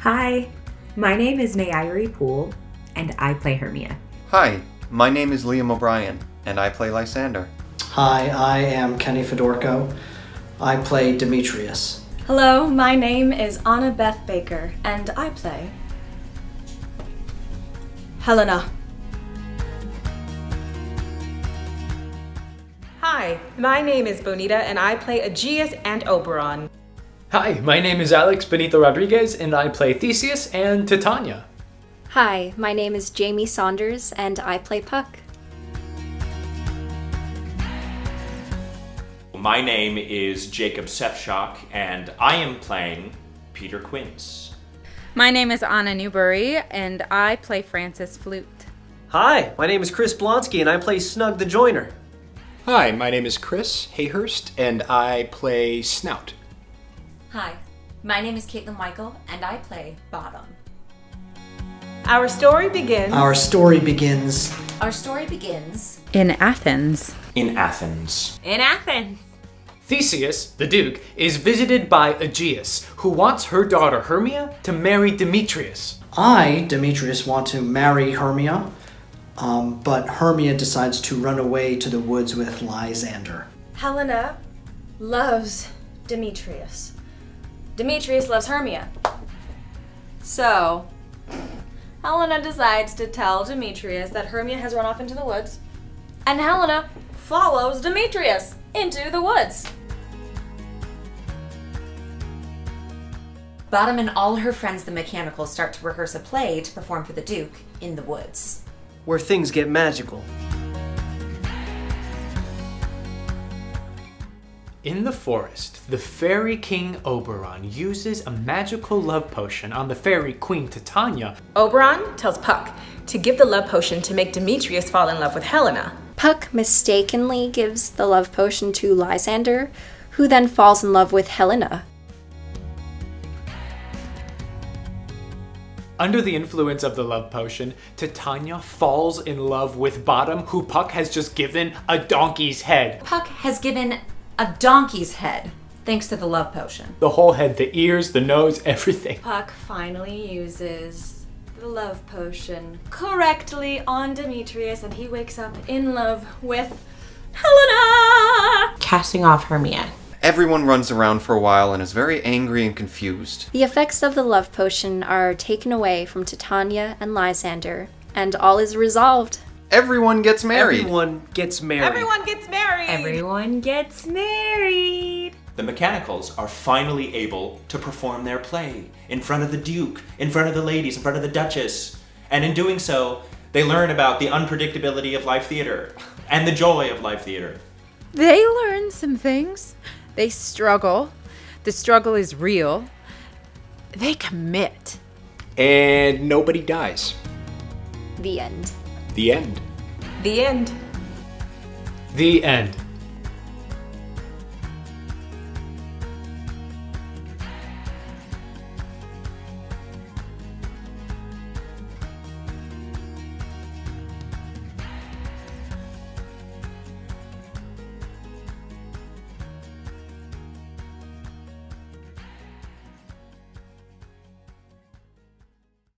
Hi, my name is Nayari Poole, and I play Hermia. Hi, my name is Liam O'Brien, and I play Lysander. Hi, I am Kenny Fedorko. I play Demetrius. Hello, my name is Anna Beth Baker, and I play Helena. Hi, my name is Bonita, and I play Egeus and Oberon. Hi, my name is Alex Benito Rodriguez, and I play Theseus and Titania. Hi, my name is Jamie Saunders, and I play Puck. My name is Jacob Sefshok, and I am playing Peter Quince. My name is Anna Newbury, and I play Francis Flute. Hi, my name is Chris Blonsky, and I play Snug the Joiner. Hi, my name is Chris Hayhurst, and I play Snout. Hi, my name is Caitlin Michael, and I play Bottom. Our story begins. Our story begins. Our story begins in Athens. In Athens. In Athens. Theseus, the Duke, is visited by Egeus, who wants her daughter Hermia to marry Demetrius. I, Demetrius, want to marry Hermia, um, but Hermia decides to run away to the woods with Lysander. Helena loves Demetrius. Demetrius loves Hermia. So, Helena decides to tell Demetrius that Hermia has run off into the woods, and Helena follows Demetrius into the woods. Bottom and all her friends, the mechanicals, start to rehearse a play to perform for the Duke in the woods. Where things get magical. In the forest, the fairy king Oberon uses a magical love potion on the fairy queen Titania. Oberon tells Puck to give the love potion to make Demetrius fall in love with Helena. Puck mistakenly gives the love potion to Lysander, who then falls in love with Helena. Under the influence of the love potion, Titania falls in love with Bottom, who Puck has just given a donkey's head. Puck has given a donkey's head thanks to the love potion. The whole head, the ears, the nose, everything. Puck finally uses the love potion correctly on Demetrius, and he wakes up in love with Helena! Casting off Hermia. Everyone runs around for a while and is very angry and confused. The effects of the love potion are taken away from Titania and Lysander, and all is resolved. Everyone gets married. Everyone gets married. Everyone gets married. Everyone gets married. The mechanicals are finally able to perform their play in front of the Duke, in front of the ladies, in front of the Duchess. And in doing so, they learn about the unpredictability of live theater and the joy of live theater. They learn some things. They struggle. The struggle is real. They commit. And nobody dies. The end. The end. The end. The end.